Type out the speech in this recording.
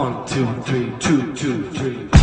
One, two, three, two, two, three.